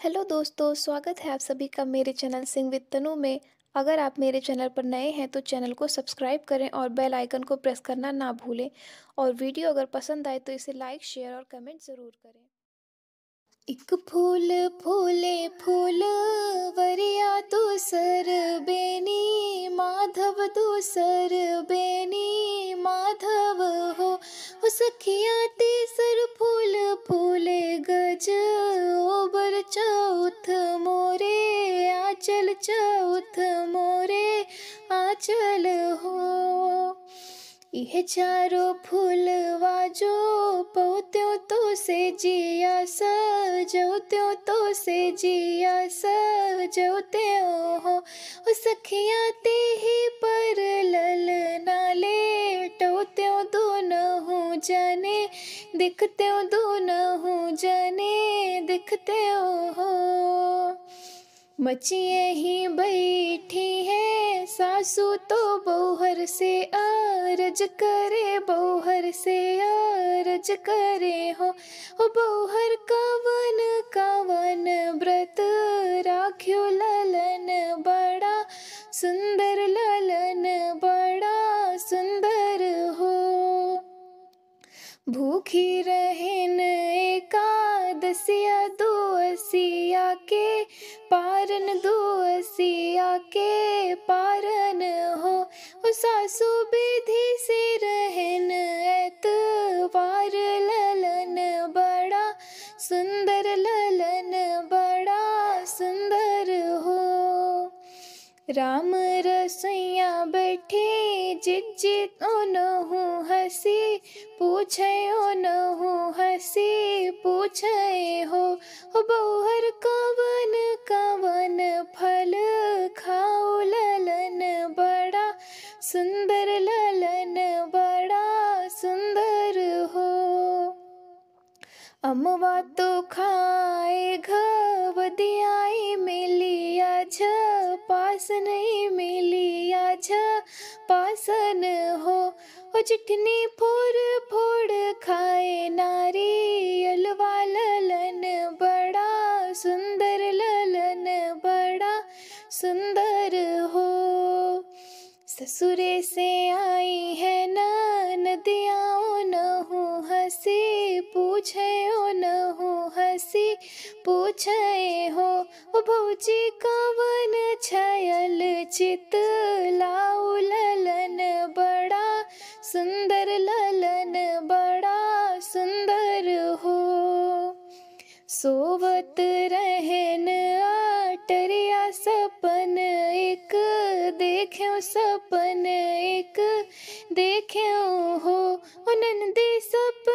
Hello दोस्तों, स्वागत है आप सभी का मेरे चैनल सिंह विद तनु में। अगर आप मेरे चैनल पर नए हैं तो चैनल को सब्सक्राइब करें और बेल आइकन को प्रेस करना ना भूलें। और वीडियो अगर पसंद आए तो इसे लाइक, शेयर और कमेंट ज़रूर करें। एक फूल फूले फूल वरिया दूसर बेनी, माधव दूसर बेनी, माधव हो सखिया आचल चौथ मोरे, आचल हो। यह चारों फूलवा जो पोत्यो तो से जिया स सजोत्यो तो से जिया सजोत्यो हो। ओ सखिया ते ही पर लल नाले टोत्यो दोनों जने दिखते दो न दोनों जने दिखते हो। मचिए ही बैठी है सासू तो बौहर से अरज करे, बौहर से अरज करे हो। हो बौहर कवन कवन व्रत राख्यो ललन बड़ा, सुंदर ललन बड़ा, सुंदर हो। भूखी रहन एकादसिया दो असिया के पारन दो असिया के पारन हो। सासू विधि से रहन एतवार ललन बड़ा सुंदर ललन बड़ा सुंदर हो। राम रसैया बैठे, जिज्जी ओनहु हसी, पूछे ओनहु हसी, पूछे हो हो। बौहर कवन कवन फल खाओ ललन बड़ा, सुंदर ललन बड़ा, सुंदर हो। अमवा तो खाए घव दियाई मिलिया छ, पास नहीं मिलिया छ, पासन हो। चिठनी फोड़ फोड़ खाए सुंदर हो। ससुरे से आई है नदिया नहू हँसी, पूछे ओ नहू हँसी, पूछे हो, ओ भौजी कवन छयल चित लाऊ ललन बड़ा, सुंदर ललन बड़ा, सुंदर हो। सोवत रहन सपन एक देख्यो सपन एक देख्यो हो उन्हनि दे सप